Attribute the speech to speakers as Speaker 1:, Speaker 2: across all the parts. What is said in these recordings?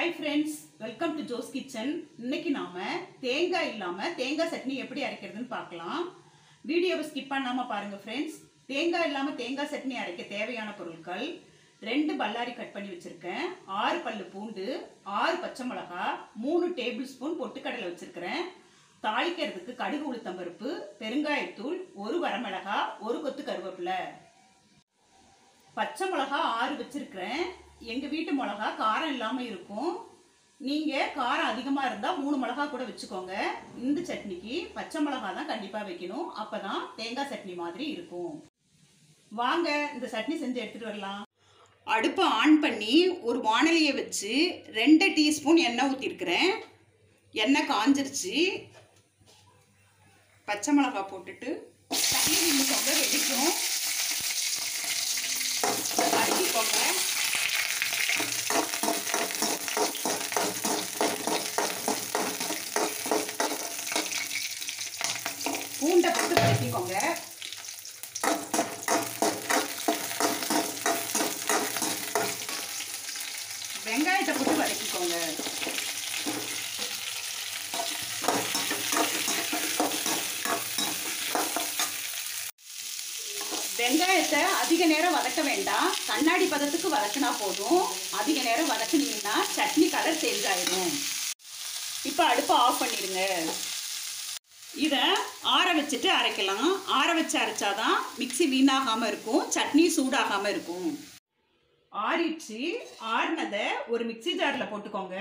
Speaker 1: Hi friends welcome to Jose kitchen இன்னைக்கு நாம தேங்காய் இல்லாம தேங்காய் சட்னி எப்படி அரைக்கிறதுன்னு பார்க்கலாம். வீடியோவை ஸ்கிப் பண்ணாம பாருங்க ஃப்ரெண்ட்ஸ் தேங்காய் இல்லாம தேங்காய் சட்னி அரைக்க தேவையான பொருட்கள் ரெண்டு பல்லாரி கட் பண்ணி வச்சிருக்கேன். ஆறு பல்லு பூண்டு ஆறு பச்சை மிளகா மூணு டேபிள் ஸ்பூன் பொட்டுக்கடலை வச்சிருக்கிறேன். தாளிக்கிறதுக்கு கடுகு உளுத்தம்பருப்பு பெருங்காயத்தூள் ஒரு வரமிளகா ஒரு கொத்து கருவேப்பிலை. பச்சை மிளகா ஆறு வச்சிருக்கிறேன். எங்கள் வீட்டு மிளகா காரம் இல்லாமல் இருக்கும். நீங்கள் காரம் அதிகமாக இருந்தால் மூணு மிளகா கூட வச்சுக்கோங்க. இந்த சட்னிக்கு பச்சை மிளகா தான் கண்டிப்பாக வைக்கணும். அப்போ தான் தேங்காய் சட்னி மாதிரி இருக்கும். வாங்க இந்த சட்னி செஞ்சு எடுத்துகிட்டு வரலாம். அடுப்பை ஆன் பண்ணி ஒரு வானலியை வச்சு ரெண்டு டீஸ்பூன் எண்ணெய் ஊற்றிருக்கிறேன் எண்ணெய் காஞ்சிருச்சு. பச்சை மிளகா போட்டுட்டு தண்ணி நின்று வெடிக்கும் வெங்காயத்தை அதிக நேரம் வதக்க வேண்டாம். கண்ணாடி பதத்துக்கு வதக்கினா போதும். அதிக நேரம் வதக்குனீங்கன்னா சட்னி கலர் சேஞ்ச் ஆயிடும் இப்போ அடுப்பை ஆஃப் பண்ணிடுங்க. இதை ஆற வச்சுட்டு அரைக்கலாம். ஆற வச்சு அரைச்சாதான் மிக்ஸி வீணாகாமல் இருக்கும். சட்னி சூடாகாமல் இருக்கும். ஆறிச்சு ஆறினதை ஒரு மிக்ஸி ஜாரில் போட்டுக்கோங்க.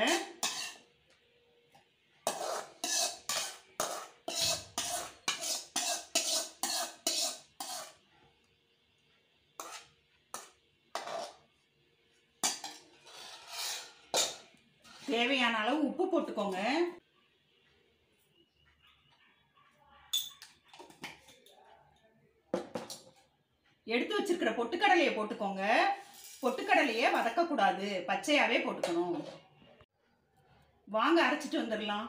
Speaker 1: தேவையான அளவு உப்பு போட்டுக்கோங்க. எடுத்து வச்சிருக்கிற பொட்டுக்கடலையை போட்டுக்கோங்க. பொட்டுக்கடலையே வதக்கக்கூடாது. பச்சையாவே போட்டுக்கணும். வாங்க அரைச்சிட்டு வந்துடலாம்.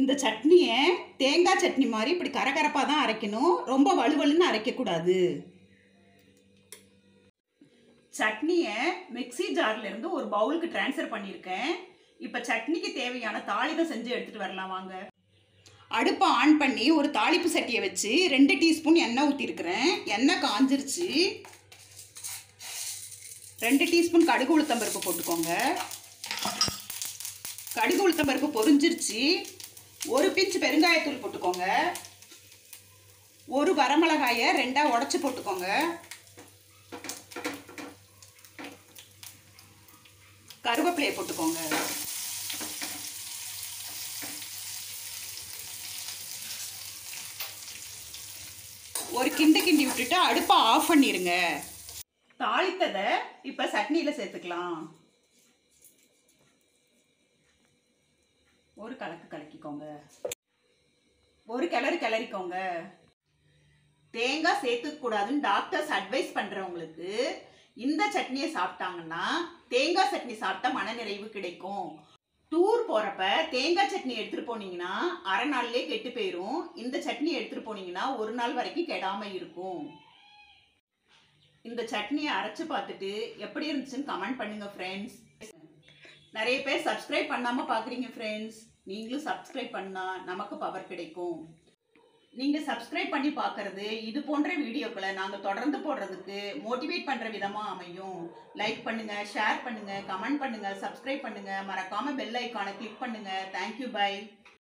Speaker 1: இந்த சட்னியை தேங்காய் சட்னி மாதிரி இப்படி கரகரப்பாக தான் அரைக்கணும். ரொம்ப வலுவலுன்னு அரைக்கக்கூடாது. சட்னியை மிக்ஸி ஜார்லேருந்து ஒரு பவுலுக்கு ட்ரான்ஸ்ஃபர் பண்ணியிருக்கேன் இப்போ சட்னிக்கு தேவையான தாளிதம் செஞ்சு எடுத்துகிட்டு வரலாம் வாங்க. அடுப்பை ஆன் பண்ணி ஒரு தாளிப்பு சட்டியை வச்சு ரெண்டு டீஸ்பூன் எண்ணெய் ஊற்றிருக்கிறேன் எண்ணெய் காஞ்சிருச்சு. ரெண்டு டீஸ்பூன் கடுகு உளுத்தம்பருப்பு போட்டுக்கோங்க. கடுகு உளுத்தம்பருப்பு பொரிஞ்சிருச்சு. ஒரு பிஞ்சு பெருங்காயத்தூள் போட்டுக்கோங்க. ஒரு வரமிளகாயை ரெண்டாக உடச்சி போட்டுக்கோங்க. கருவேப்பிலையை போட்டுக்கோங்க. ஒரு கிண்டு கிண்டி விட்டுட்டு அடுப்பை ஆஃப் பண்ணிடுங்க தாளித்ததை இப்போ சட்னியில் சேர்த்துக்கலாம். ஒரு கலக்கு கலக்கிக்கோங்க. ஒரு கிளறு கிளறிக்கோங்க. தேங்காய் சேர்த்துக்கூடாதுன்னு டாக்டர்ஸ் அட்வைஸ் பண்ணுறவங்களுக்கு இந்த சட்னியை சாப்பிட்டாங்கன்னா தேங்காய் சட்னி சாப்பிட்டா மனநிறைவு கிடைக்கும். டூர் போகிறப்ப தேங்காய் சட்னி எடுத்துகிட்டு போனீங்கன்னா அரை நாள்லேயே கெட்டு போயிடும் இந்த சட்னி எடுத்துகிட்டு போனீங்கன்னா ஒரு நாள் வரைக்கும் கெடாமல் இருக்கும். இந்த சட்னியை அரைச்சி பார்த்துட்டு எப்படி இருந்துச்சுன்னு கமெண்ட் பண்ணுங்கள் ஃப்ரெண்ட்ஸ் நிறைய பேர் சப்ஸ்கிரைப் பண்ணாமல் பார்க்குறீங்க ஃப்ரெண்ட்ஸ் நீங்களும் சப்ஸ்கிரைப் பண்ணால் நமக்கு பவர் கிடைக்கும். நீங்கள் சப்ஸ்கிரைப் பண்ணி பார்க்கறது இது போன்ற வீடியோக்களை நாங்கள் தொடர்ந்து போடுறதுக்கு மோட்டிவேட் பண்ணுற விதமாக அமையும். லைக் பண்ணுங்கள் ஷேர் பண்ணுங்கள் கமெண்ட் பண்ணுங்கள் சப்ஸ்கிரைப் பண்ணுங்கள் மறக்காமல் பெல் ஐக்கானை கிளிக் பண்ணுங்கள் தேங்க்யூ பை